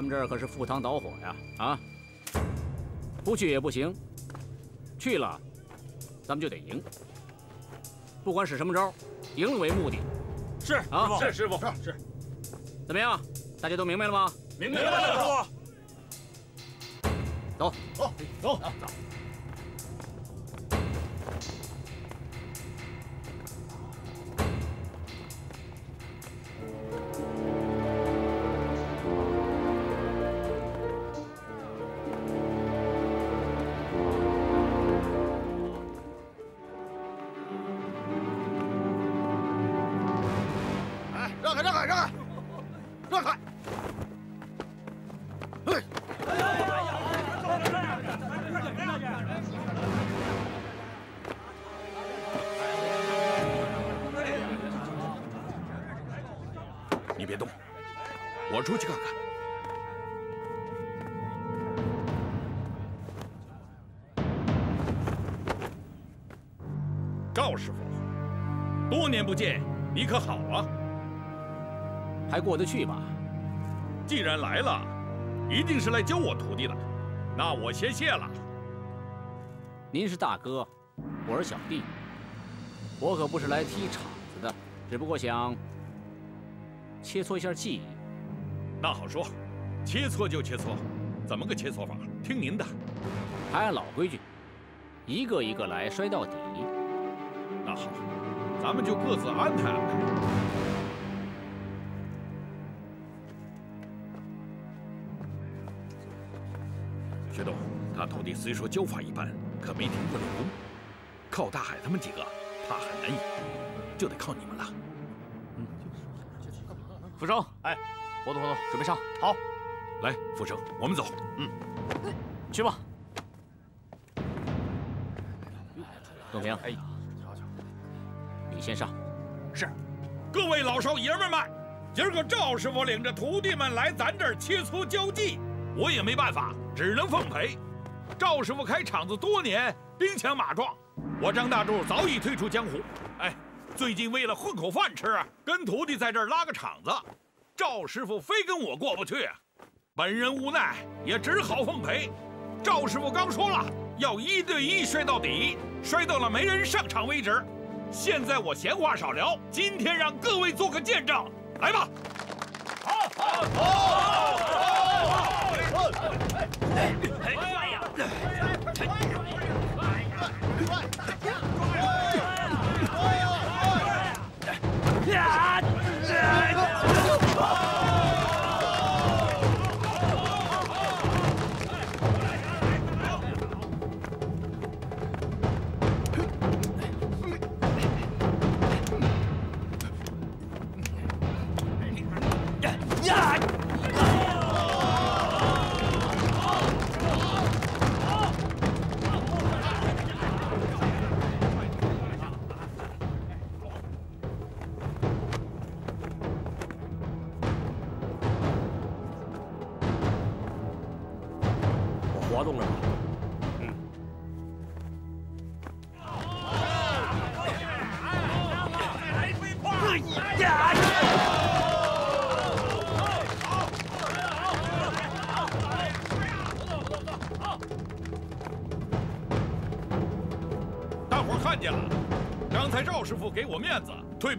咱们这儿可是赴汤蹈火呀！啊，不去也不行，去了，咱们就得赢。不管使什么招，赢为目的。是啊，是师傅，是。怎么样？大家都明白了吗？明白了，师傅。走，走，走，走。不见你可好啊？还过得去吧？既然来了，一定是来教我徒弟的，那我先谢了。您是大哥，我是小弟，我可不是来踢场子的，只不过想切磋一下技艺。那好说，切磋就切磋，怎么个切磋法？听您的。还按老规矩，一个一个来摔到底。那好。咱们就各自安排安排。薛东，他徒弟虽说教法一般，可没停过练功。靠大海他们几个，怕很难赢，就得靠你们了。嗯，福生，哎，活动活动，准备上。好，来，福生，我们走。嗯，去吧。东平，哎。先上，是。各位老少爷们们，今儿个赵师傅领着徒弟们来咱这儿切磋交际，我也没办法，只能奉陪。赵师傅开场子多年，兵强马壮，我张大柱早已退出江湖。哎，最近为了混口饭吃，跟徒弟在这儿拉个场子，赵师傅非跟我过不去，本人无奈，也只好奉陪。赵师傅刚说了，要一对一摔到底，摔到了没人上场为止。现在我闲话少聊，今天让各位做个见证，来吧！好，好，好，好，好，给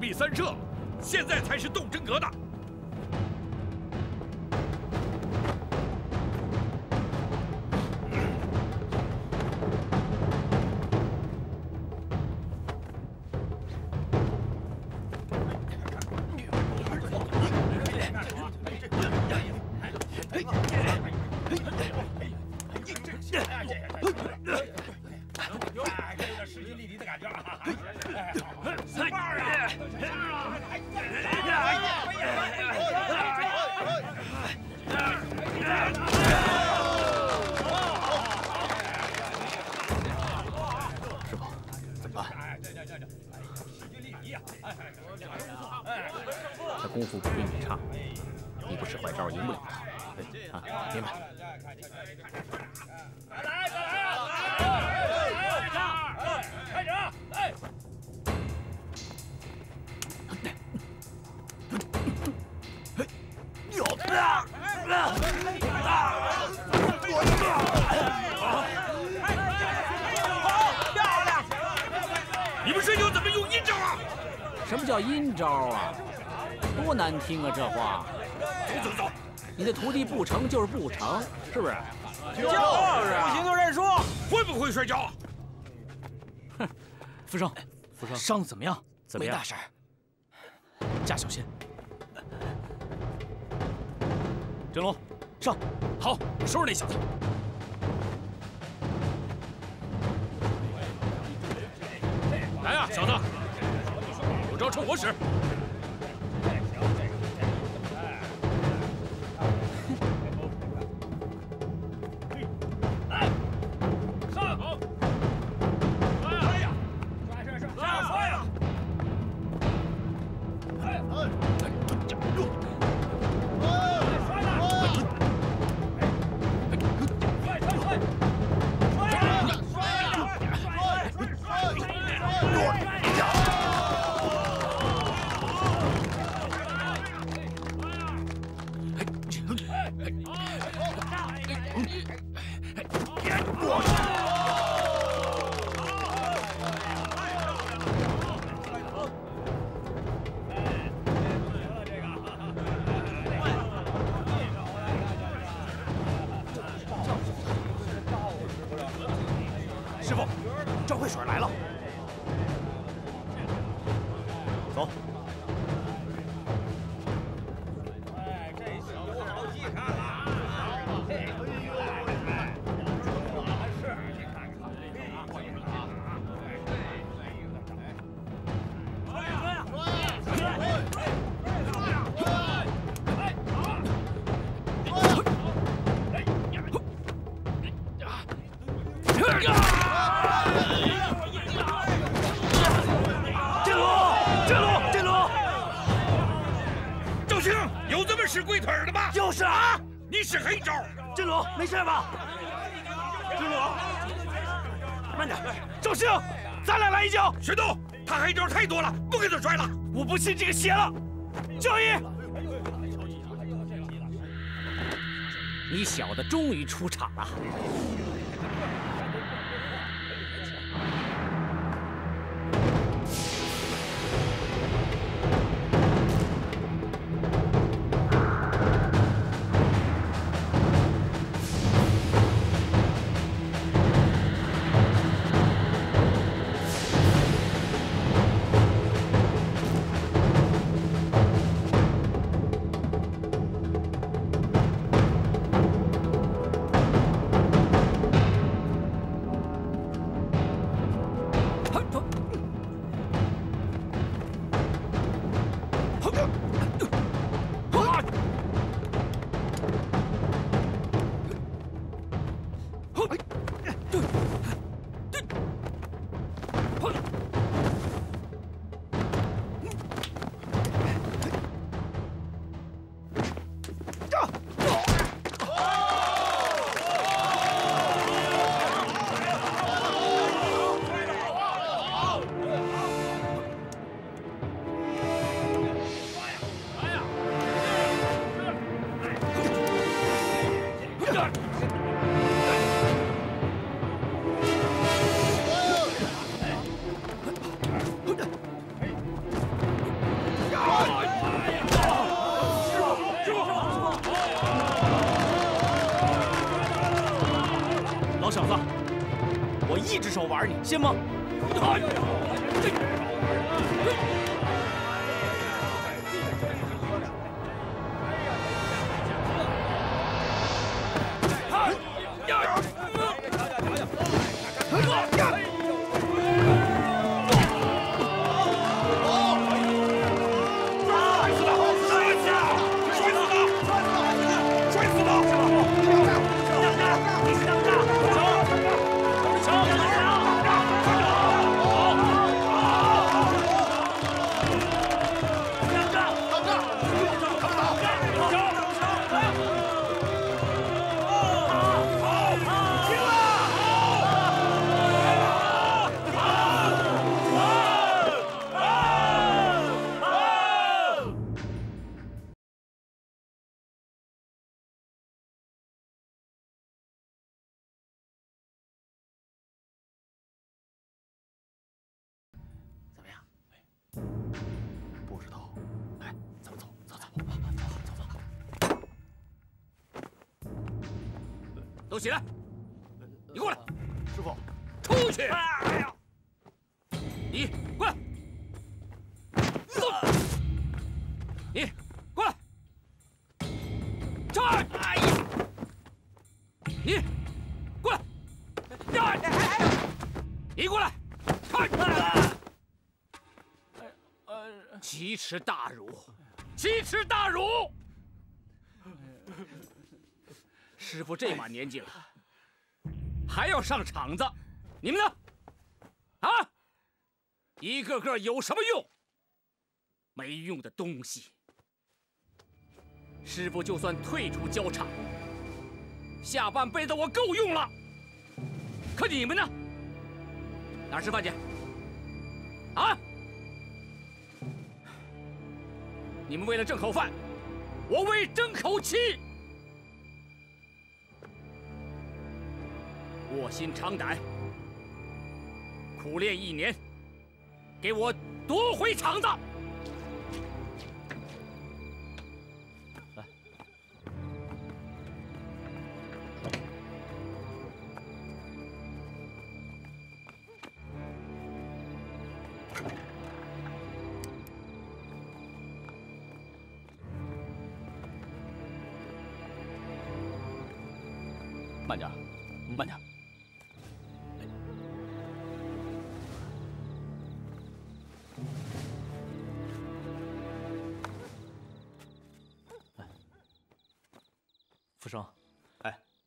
避三舍，现在才是动真格的。难听啊！这话。走走走，你的徒弟不成就是不成，是不是？就是，不行就认输。会不会摔跤？哼，福生，福生，伤的怎么样？怎么样？没大事。加小心。振龙，上！好，收拾那小子。来啊，小子，有招趁火使。没事吧，金龙？慢点，赵兴，咱俩来一脚。学东，他黑招太多了，不给他摔了。我不信这个邪了。教义，你小子终于出场了。信吗？不知道。来，咱们走，走走，走走走。都起来！你过来，师傅，出去！哎呀，你过来！你耻大辱！奇耻大辱！师傅这把年纪了，还要上场子，你们呢？啊！一个个有什么用？没用的东西！师傅就算退出教场，下半辈子我够用了。可你们呢？哪吃饭去？啊！你们为了挣口饭，我为争口气。卧薪尝胆，苦练一年，给我夺回场子！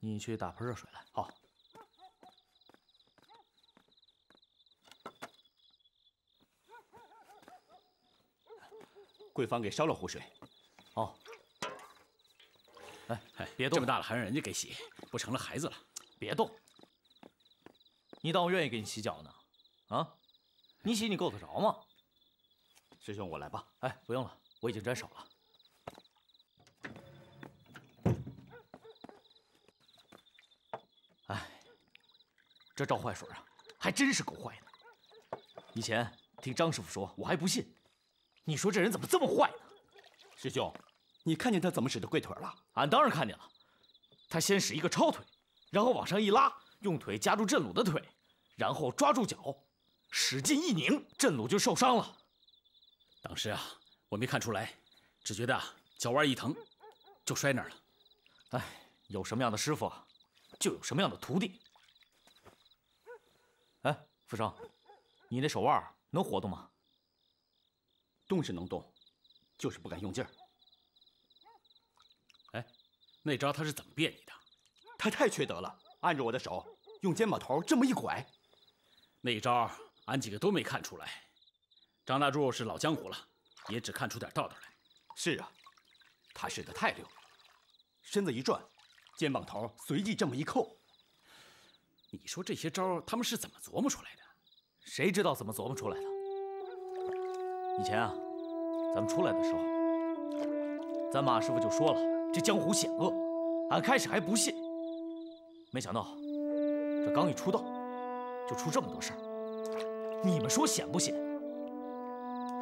你去打盆热水来。好。桂芳给烧了壶水。哦。哎哎，别动！这么大了还让人家给洗，不成了孩子了。别动！你当我愿意给你洗脚呢？啊？你洗你够得着吗？师兄，我来吧。哎，不用了，我已经沾手了。哎，这赵坏水啊，还真是够坏的。以前听张师傅说，我还不信。你说这人怎么这么坏呢？师兄，你看见他怎么使的跪腿了？俺当然看见了。他先使一个超腿，然后往上一拉，用腿夹住振鲁的腿，然后抓住脚，使劲一拧，振鲁就受伤了。当时啊，我没看出来，只觉得脚腕一疼，就摔那儿了。哎，有什么样的师傅，就有什么样的徒弟。哎，福生，你那手腕能活动吗？动是能动，就是不敢用劲儿。哎，那招他是怎么变你的？他太缺德了，按着我的手，用肩膀头这么一拐。那招俺几个都没看出来。张大柱是老江湖了，也只看出点道道来。是啊，他使得太溜，身子一转，肩膀头随即这么一扣。你说这些招他们是怎么琢磨出来的？谁知道怎么琢磨出来的？以前啊，咱们出来的时候，咱马师傅就说了，这江湖险恶。俺开始还不信，没想到这刚一出道，就出这么多事儿。你们说险不险？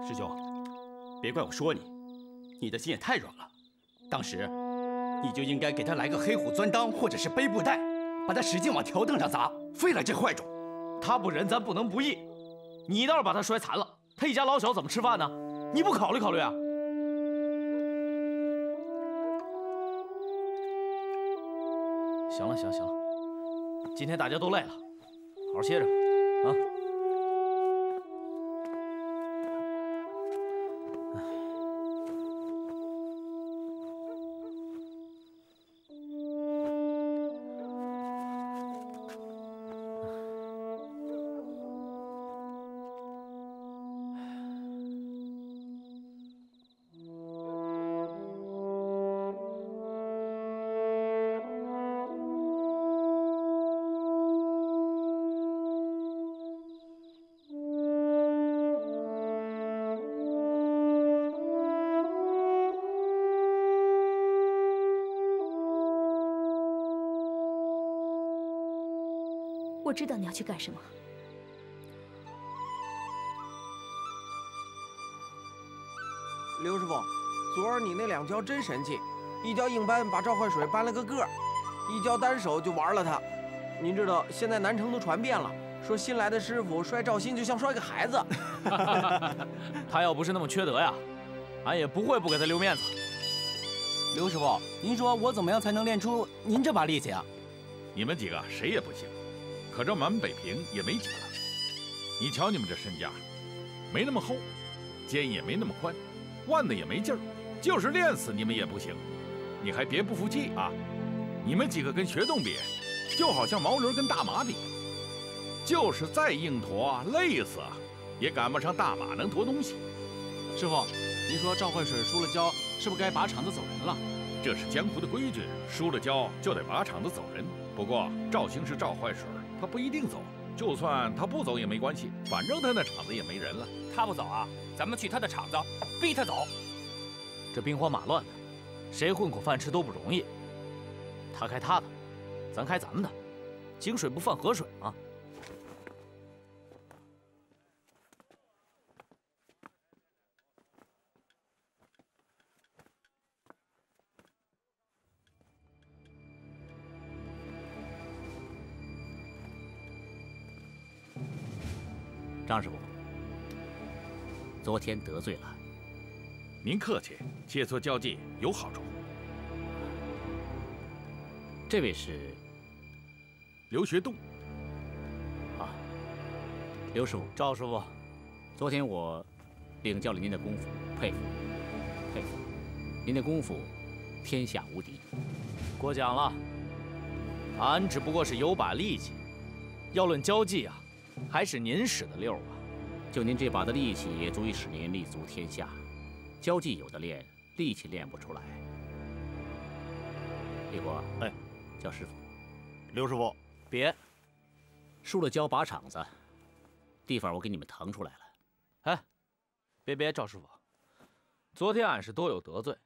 师兄，别怪我说你，你的心也太软了。当时你就应该给他来个黑虎钻裆，或者是背布袋，把他使劲往条凳上砸，废了这坏种。他不仁，咱不能不义。你倒是把他摔残了，他一家老小怎么吃饭呢？你不考虑考虑啊？行了行了行了，今天大家都累了，好好歇着啊。我知道你要去干什么。刘师傅，昨儿你那两跤真神气，一跤硬搬把赵坏水搬了个个儿，一跤单手就玩了他。您知道现在南城都传遍了，说新来的师傅摔赵鑫就像摔个孩子。他要不是那么缺德呀，俺也不会不给他留面子。刘师傅，您说我怎么样才能练出您这把力气啊？你们几个谁也不行，可这满北平也没几个。你瞧你们这身家，没那么厚，肩也没那么宽，腕子也没劲儿，就是练死你们也不行。你还别不服气啊！你们几个跟学洞比，就好像毛驴跟大马比，就是再硬驮，累死也赶不上大马能驮东西。师傅，您说赵坏水输了跤，是不是该拔场子走人了？这是江湖的规矩，输了跤就得拔场子走人。不过赵兴是赵坏水，他不一定走。就算他不走也没关系，反正他那厂子也没人了。他不走啊，咱们去他的厂子，逼他走。这兵荒马乱的，谁混口饭吃都不容易。他开他的，咱开咱们的，井水不犯河水嘛。张师傅，昨天得罪了。您客气，切磋交际有好处。这位是刘学栋。啊，刘师傅，赵师傅，昨天我领教了您的功夫，佩服，佩服。您的功夫天下无敌。过奖了，俺只不过是有把力气，要论交际啊。还是您使的溜啊！就您这把的力气，也足以使您立足天下。交际有的练，力气练不出来。李国，哎，叫师傅。刘师傅，别。输了交拔场子，地方我给你们腾出来了。哎，别别，赵师傅，昨天俺是多有得罪，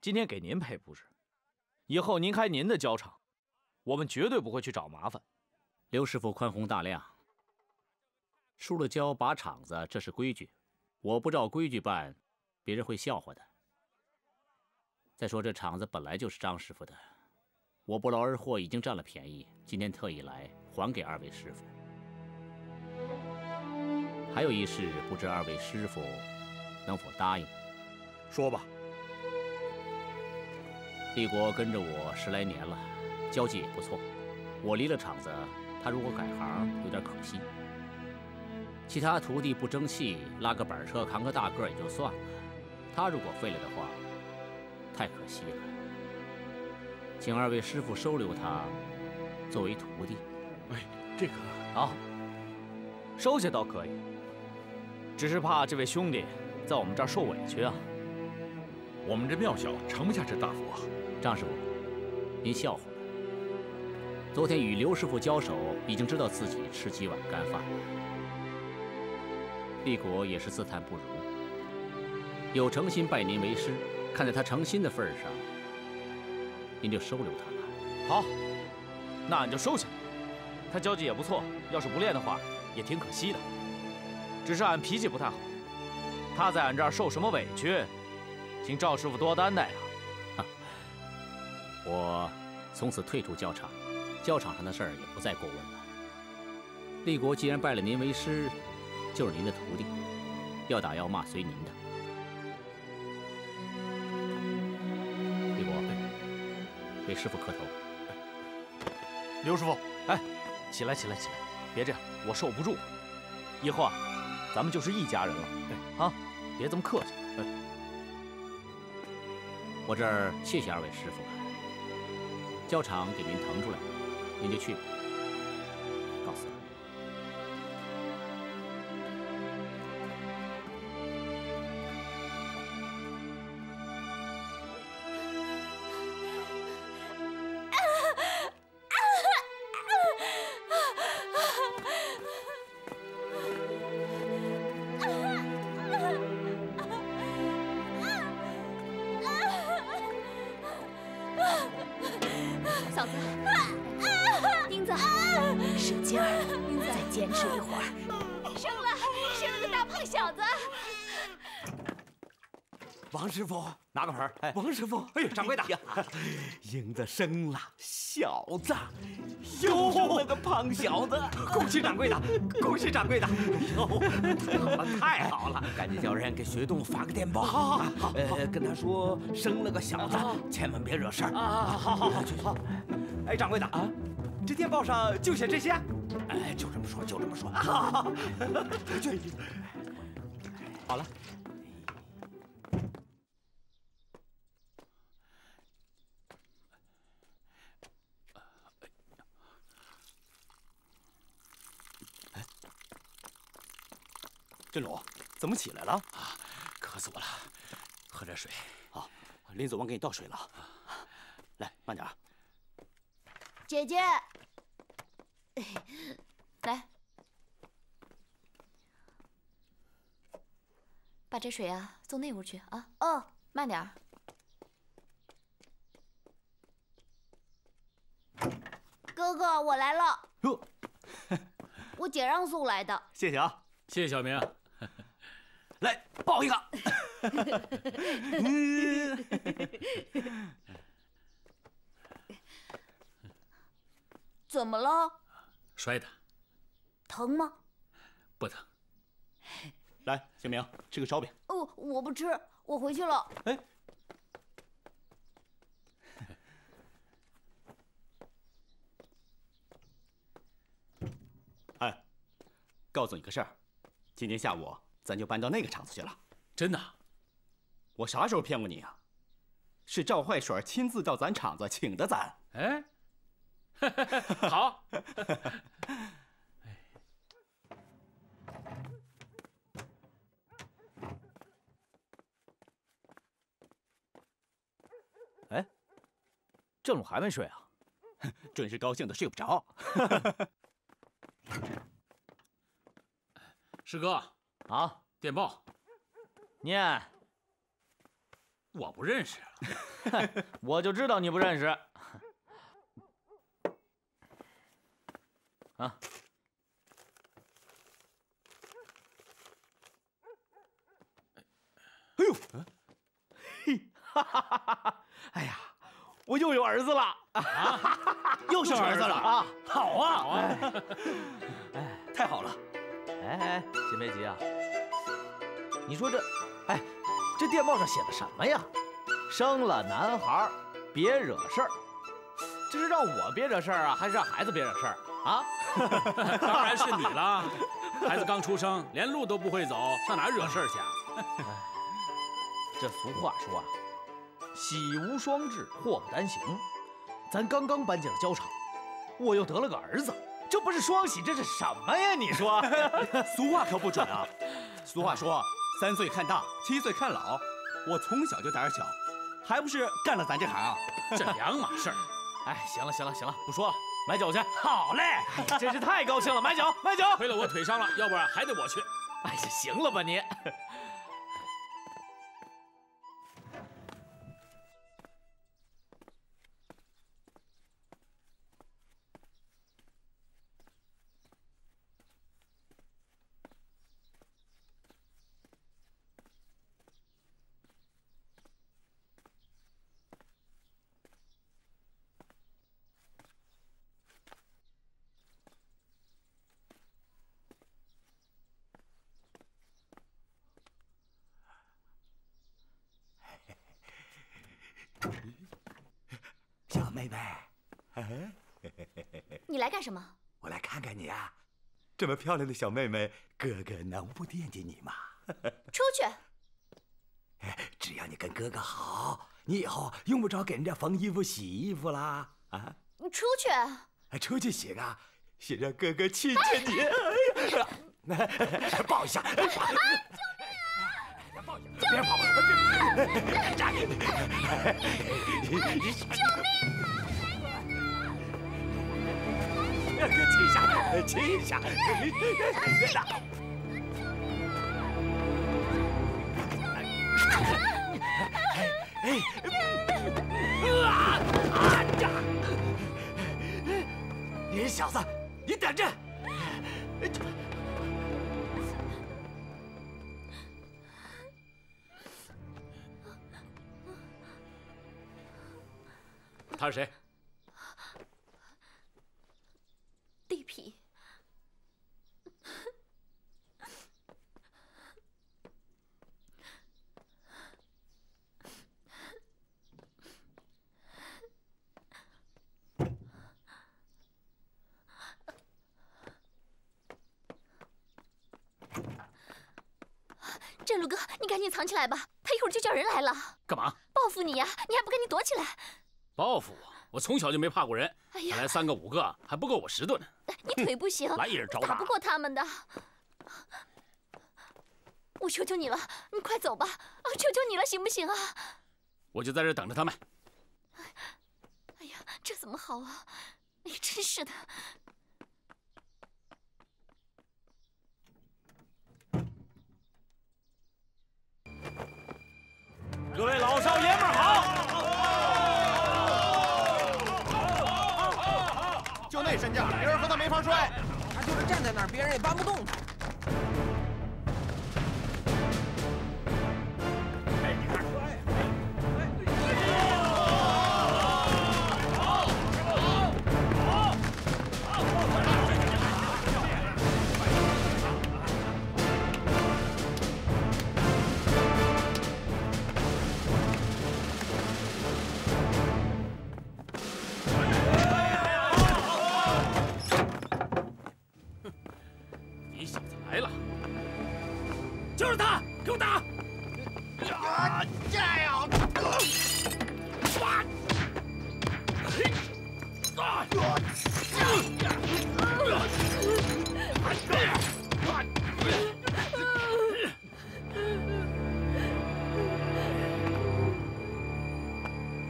今天给您赔不是。以后您开您的交场，我们绝对不会去找麻烦。刘师傅宽宏大量。输了跤拔场子，这是规矩，我不照规矩办，别人会笑话的。再说这场子本来就是张师傅的，我不劳而获，已经占了便宜，今天特意来还给二位师傅。还有一事，不知二位师傅能否答应？说吧。立国跟着我十来年了，交际也不错。我离了场子，他如果改行，有点可惜。其他徒弟不争气，拉个板车扛个大个也就算了，他如果废了的话，太可惜了。请二位师傅收留他，作为徒弟。哎，这个好，收下倒可以，只是怕这位兄弟在我们这儿受委屈啊。我们这庙小，盛不下这大佛啊。张师傅，您笑话了。昨天与刘师傅交手，已经知道自己吃几碗干饭了。立国也是自叹不如，有诚心拜您为师，看在他诚心的份上，您就收留他吧。好，那俺就收下。他交际也不错，要是不练的话，也挺可惜的。只是俺脾气不太好，他在俺这儿受什么委屈，请赵师傅多担待啊。我从此退出教场，教场上的事儿也不再过问了。立国既然拜了您为师。就是您的徒弟，要打要骂随您的。李国，给师傅磕头。刘师傅，哎，起来，起来，起来，别这样，我受不住。以后啊，咱们就是一家人了。哎，啊，别这么客气。哎，我这儿谢谢二位师傅了。教场给您腾出来，您就去。告持一会儿。生了，生了个大胖小子。王师傅，拿个盆。王师傅，哎呦，掌柜的，英子生了小子，又生了个胖小子，恭喜掌柜的，恭喜掌柜的，哟，太好了，赶紧叫人给学栋发个电报，好好好，呃，跟他说生了个小子，千万别惹事儿。啊，好好好，去去，哎，掌柜的啊，这电报上就写这些？哎，就这么说，就这么说。好，好，去。好了。振龙，怎么起来了？啊，渴死我了，喝点水。好，林子，我给你倒水了。来，慢点。姐姐，来，把这水啊送那屋去啊。哦，慢点。哥哥，我来了。哟，我姐让送来的。谢谢啊，谢谢小明。来抱一个。怎么了？摔的。疼吗？不疼。来，小明吃个烧饼。哦，我不吃，我回去了。哎。哎，告诉你个事儿，今天下午。咱就搬到那个厂子去了，真的？我啥时候骗过你啊？是赵坏水亲自到咱厂子请的咱。哎，好。哎，郑鲁还没睡啊？准是高兴的睡不着。师哥。啊！电报，念。我不认识，我就知道你不认识。啊！哎呦！嘿！哈哈哈哈！哎呀，我又有儿子了！啊！又生儿子了 啊！好啊！好啊！哎，太好了！哎哎，先别急啊。你说这，哎，这电报上写的什么呀？生了男孩，别惹事儿。这是让我别惹事儿啊，还是让孩子别惹事儿啊？当然是你了。孩子刚出生，连路都不会走，上哪惹事儿去？啊，这俗话说啊，喜无双至，祸不单行。咱刚刚搬进了胶厂，我又得了个儿子，这不是双喜，这是什么呀？你说，俗话可不准啊。俗话说。三岁看大，七岁看老。我从小就胆小，还不是干了咱这行啊？这两码事儿。哎，行了行了行了，不说了，买酒去。好嘞，真是太高兴了，买酒买酒。亏了我腿伤了，要不然还得我去。哎呀，行了吧你。妹妹，你来干什么？我来看看你啊，这么漂亮的小妹妹，哥哥能不惦记你吗？出去！只要你跟哥哥好，你以后用不着给人家缝衣服、洗衣服啦。啊，你出去！出去行啊，先让哥哥亲亲你。哎呀抱一下！救命啊！别跑！救命！亲一下，亲一下！别打！哎哎！啊！啊呀！你小子，你等着！他他是谁？振禄哥，你赶紧藏起来吧，他一会儿就叫人来了。干嘛？报复你呀！你还不赶紧躲起来？报复我？我从小就没怕过人。哎呀，来三个五个还不够我十顿。你腿不行，来一人招打不过他们的。我求求你了，你快走吧！啊，求求你了，行不行啊？我就在这等着他们。哎呀，这怎么好啊！哎呀，真是的。各位老少爷们好！就那身价，别人和他没法摔。他就是站在那儿，别人也搬不动他。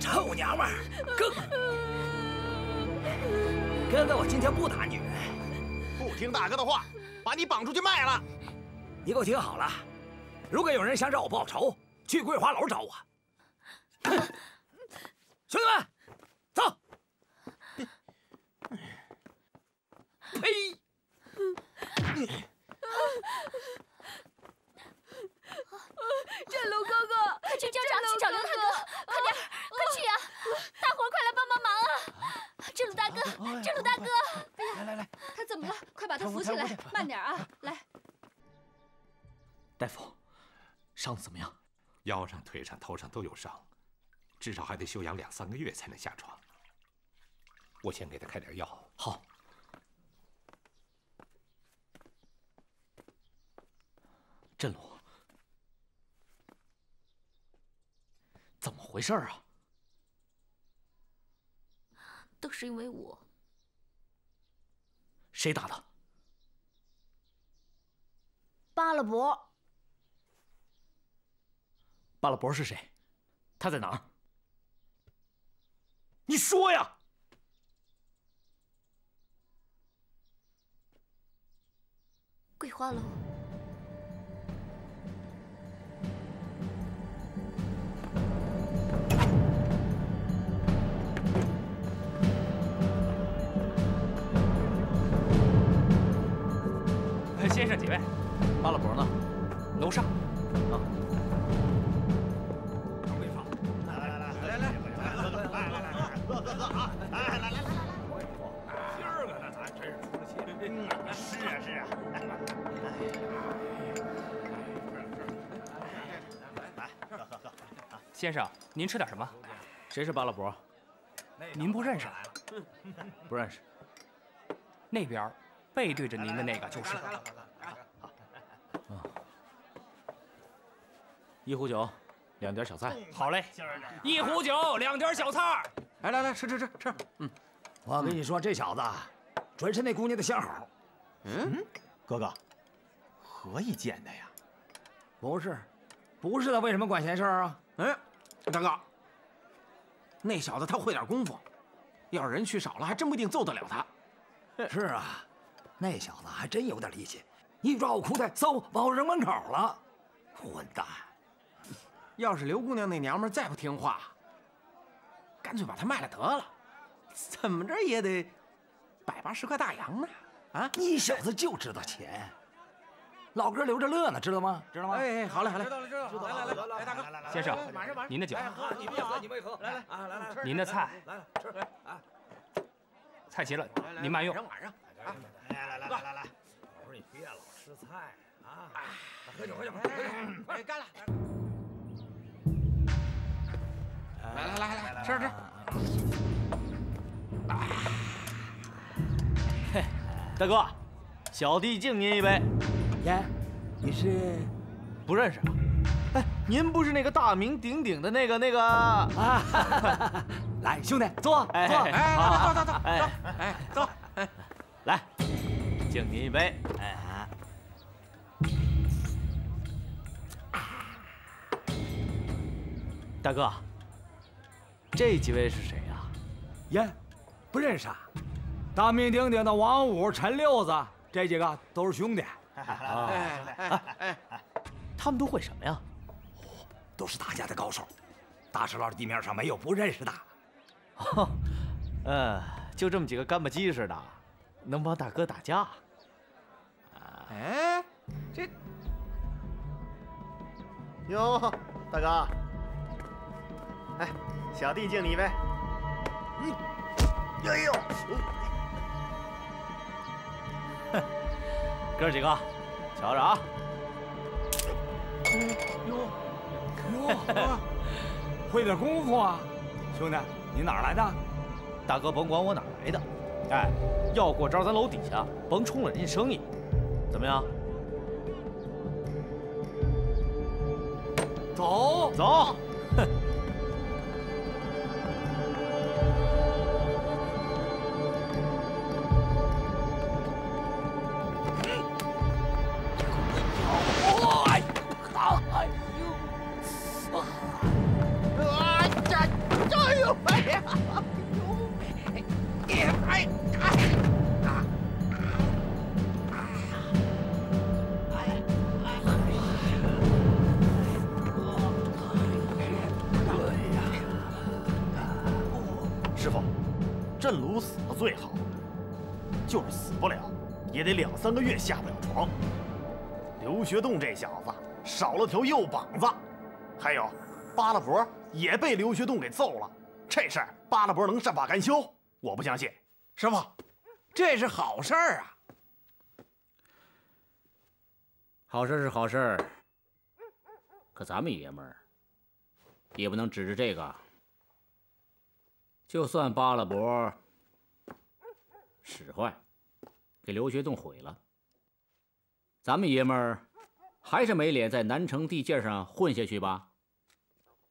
臭娘们儿，跟跟着我今天不打女人，不听大哥的话，把你绑出去卖了。你给我听好了，如果有人想找我报仇，去桂花楼找我。兄弟们，走！呸！振龙哥哥，快去叫长，去找刘大哥，快点，快去呀！大伙儿快来帮帮忙啊！振鲁大哥，振鲁大哥，哎呀来来来，他怎么了？快把他扶起来，慢点啊！来，大夫，伤的怎么样？腰上、腿上、头上都有伤，至少还得休养两三个月才能下床。我先给他开点药。好。振龙，怎么回事啊？都是因为我。谁打的？扒了脖。扒了脖是谁？他在哪儿？你说呀！桂花楼。先生几位？巴拉伯呢？楼上。啊。来，喝喝喝啊！来来来来来，今儿个那咱真是出了气。是啊是啊。先生，您吃点什么？谁是巴拉伯？您不认识？不认识。那边背对着您的那个就是。一壶酒，两碟小菜。好嘞，一壶酒，两碟小菜。来来来，吃吃吃吃。嗯，我跟你说，这小子准是那姑娘的相好。嗯，哥哥，何以见的呀？不是，不是他为什么管闲事啊？哎，大哥，那小子他会点功夫，要是人去少了，还真不一定揍得了他。是啊，那小子还真有点力气，一抓我裤带，嗖，把我扔门口了。混蛋！要是刘姑娘那娘们再不听话，干脆把她卖了得了，怎么着也得百八十块大洋呢。啊，你小子就知道钱。老哥留着乐呢，知道吗？知道吗？哎哎，好嘞好嘞，知道了知道了，来来来来，大哥，先生马上马上，您的酒哎喝，你别喝，你别喝，来来啊来来，吃您的菜来来吃啊，菜齐了，您慢用晚。上晚上啊，来来来来来来，我说你别老吃菜啊，喝酒喝酒喝酒，哎干了，来来来来吃吃吃。大哥，小弟敬您一杯。呀，你是不认识啊？哎，您不是那个大名鼎鼎的那个那个啊？来，兄弟坐坐，哎好，走走走哎走，哎走，哎来，敬您一杯。哎，大哥，这几位是谁呀？耶，不认识啊？大名鼎鼎的王五、陈六子，这几个都是兄弟。啊，哎哎，他们都会什么呀？都是打架的高手，大石老地面上没有不认识的。嗯，就这么几个干巴鸡似的，能帮大哥打架？哎，这哟，大哥，哎，小弟敬你一杯。嗯，哎呦，哥几个，瞧着啊！哟哟，会点功夫啊，兄弟，你哪儿来的？大哥甭管我哪儿来的，哎，要过招咱楼底下，甭冲了人家生意，怎么样？走走。也得两三个月下不了床。刘学栋这小子少了条右膀子，还有巴拉伯也被刘学栋给揍了。这事儿巴拉伯能善罢甘休？我不相信。师傅，这是好事儿啊！好事是好事，可咱们爷们儿也不能指着这个。就算巴拉伯使坏，给刘学栋毁了，咱们爷们儿还是没脸在南城地界上混下去吧？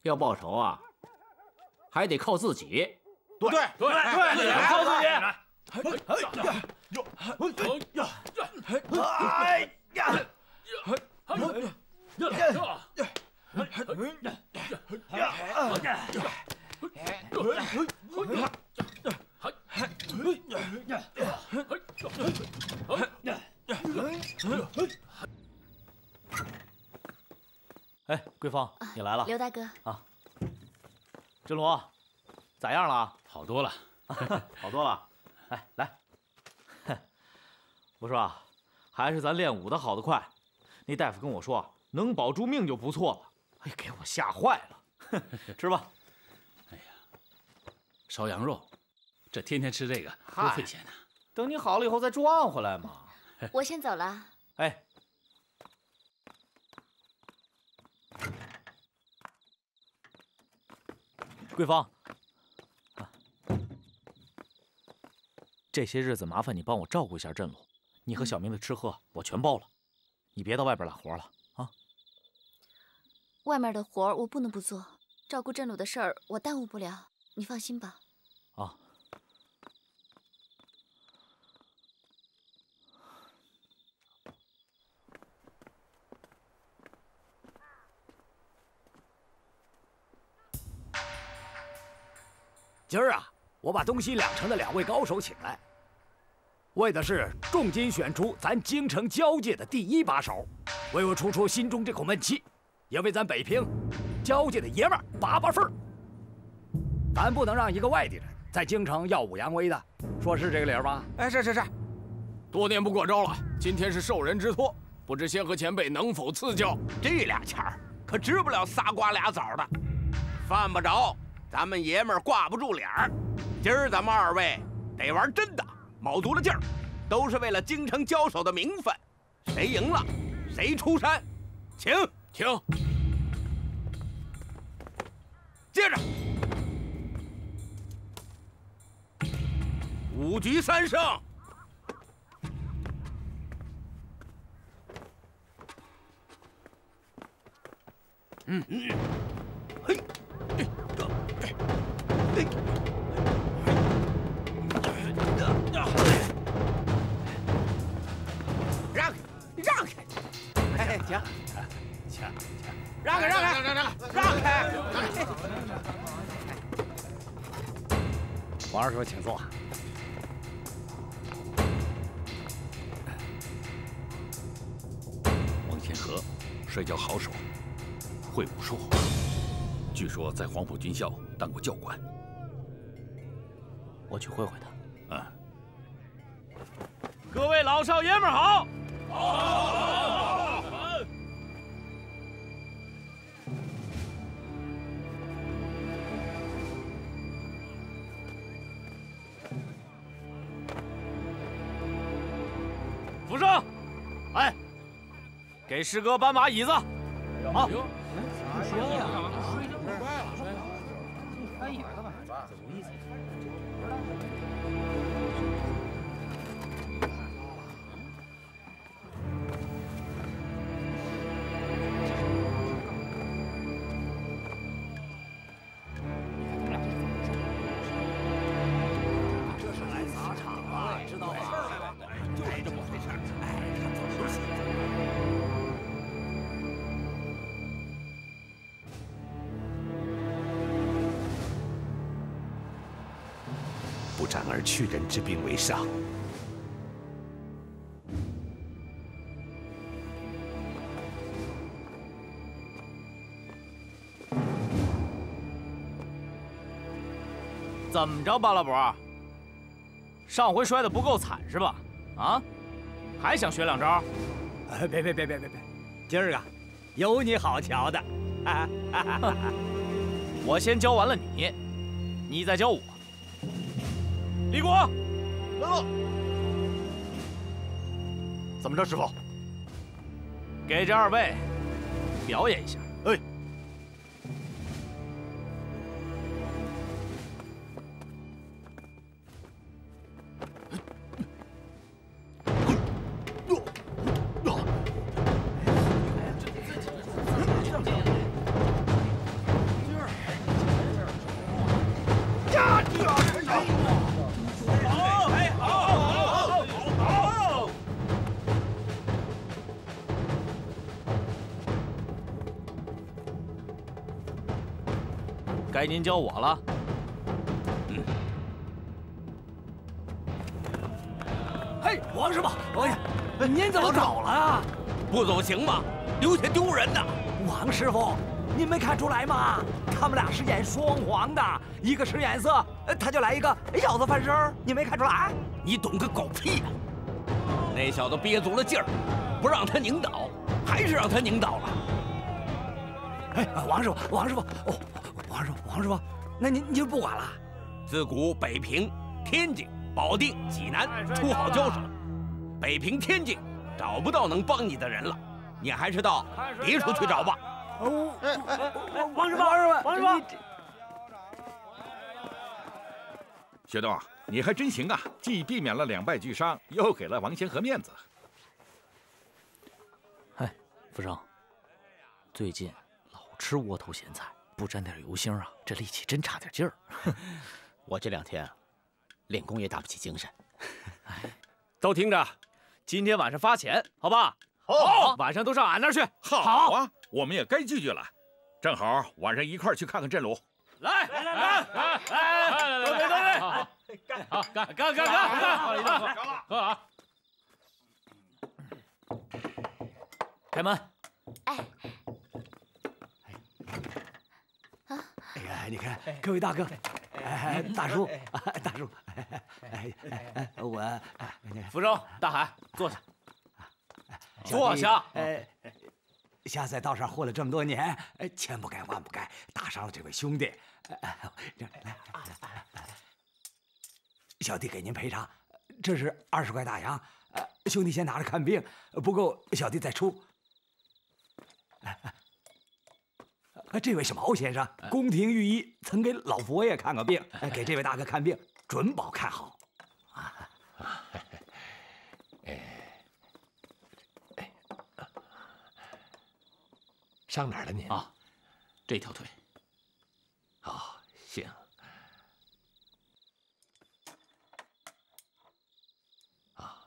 要报仇啊，还得靠自己。对对对对靠自己。哎呀！哎，桂芳，你来了。刘大哥，啊，振罗，咋样了？好多了，好多了。哎，来，我说啊，还是咱练武的好得快。那大夫跟我说，能保住命就不错了。哎，给我吓坏了。吃吧。哎呀烧羊肉，这天天吃这个多费钱呐！等你好了以后再赚回来嘛。我先走了。哎，桂芳，啊，这些日子麻烦你帮我照顾一下振鲁，你和小明的吃喝我全包了，你别到外边揽活了啊。外面的活儿我不能不做，照顾振鲁的事儿我耽误不了，你放心吧。今儿啊，我把东西两城的两位高手请来，为的是重金选出咱京城交界的第一把手，为我出出心中这口闷气，也为咱北平交界的爷们儿拔拔份儿。咱不能让一个外地人在京城耀武扬威的，说是这个理儿吧？哎，是是是，多年不过招了，今天是受人之托，不知仙和前辈能否赐教？这俩钱儿可值不了仨瓜俩枣的，犯不着，咱们爷们儿挂不住脸儿。今儿咱们二位得玩真的，卯足了劲儿，都是为了京城交手的名分。谁赢了，谁出山。请，请。接着，五局三胜。嗯嗯，王二叔，请坐。王天和，摔跤好手，会武术，据说在黄埔军校当过教官。我去会会他。嗯。各位老少爷们好！好。给师哥搬把椅子。好。而屈人之兵为上。怎么着，巴拉伯？上回摔得不够惨是吧？啊，还想学两招？哎，别别别别别别，今儿个有你好瞧的。我先教完了你，你再教我。李国，来了。怎么着，师傅？给这二位表演一下。该您教我了。嗯。嘿，王师傅，王爷，您怎么走了啊？不走行吗？留下丢人呐！王师傅，您没看出来吗？他们俩是演双簧的，一个使眼色，他就来一个小子翻身，你没看出来？你懂个狗屁呀！那小子憋足了劲儿，不让他拧倒，还是让他拧倒了。哎，王师傅，王师傅，哦。王师傅，那您您就不管了？自古北平、天津、保定、济南出好交手，北平、天津找不到能帮你的人了，你还是到别处去找吧。哦，王师傅，王师傅，王师傅，薛东，你还真行啊！既避免了两败俱伤，又给了王仙和面子。哎，福生，最近老吃窝头咸菜。不沾点油星啊，这力气真差点劲儿。我这两天练功也打不起精神。哎，都听着，今天晚上发钱，好吧？好，晚上都上俺那儿去。好啊，我们也该聚聚了，正好晚上一块儿去看看阵卢。来来来来来来，都队都队，干好干干干干干，干了喝了啊！开门。哎。哎，你看，各位大哥，哎，大叔，大叔，哎哎，我，福州，大海，坐下。坐下。哎，瞎在道上混了这么多年，千不该万不该，打伤了这位兄弟。来小弟给您赔偿，这是二十块大洋。兄弟先拿着看病，不够小弟再出。这位是毛先生，宫廷御医，曾给老佛爷看过病，给这位大哥看病，准保看好。啊，哎，哎，上哪儿了您？啊，这条腿。哦，行。啊，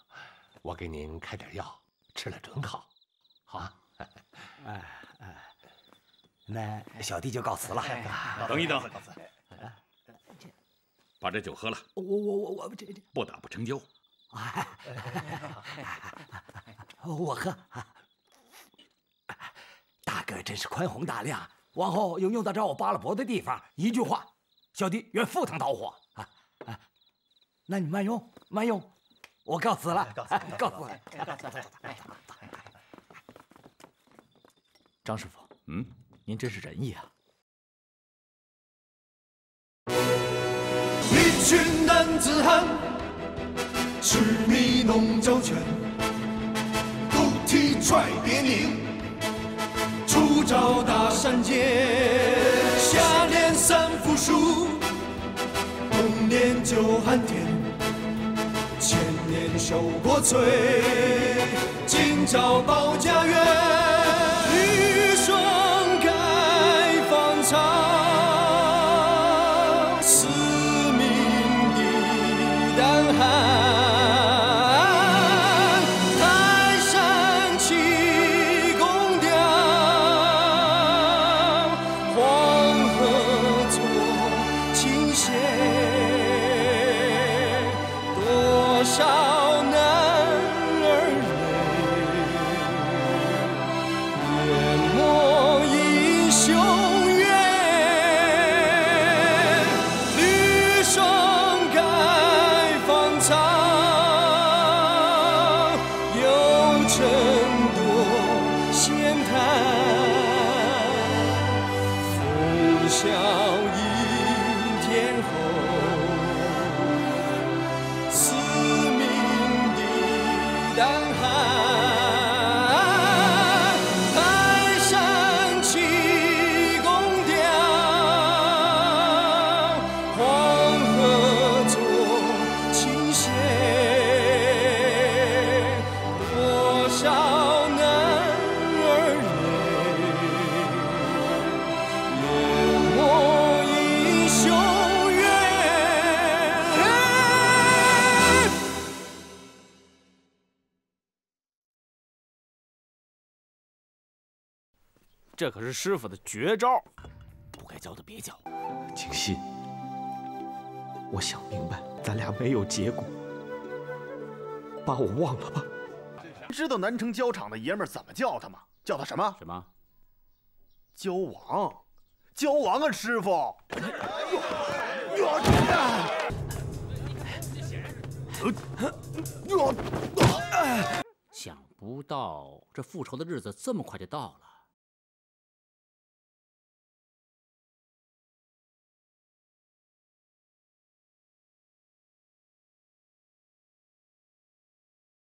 我给您开点药，吃了准好。好。啊哎，那小弟就告辞了。等一等，把这酒喝了。我我我我这这不打不成交。我喝。大哥真是宽宏大量，往后有用得着我扒了脖的地方，一句话，小弟愿赴汤蹈火啊啊！那你慢用，慢用，我告辞了，告辞，告辞。张师傅，嗯，您真是仁义啊！一群男子汉，痴迷弄胶拳，不提踹别拧。出招大山涧，下练三伏术，冬年九寒天，千年受过罪，今朝保家园，这可是师傅的绝招，不该教的别教。景熙，我想明白，咱俩没有结果，把我忘了吧。知道南城胶厂的爷们怎么叫他吗？叫他什么？什么？交王，交王啊，师傅！想不到这复仇的日子这么快就到了。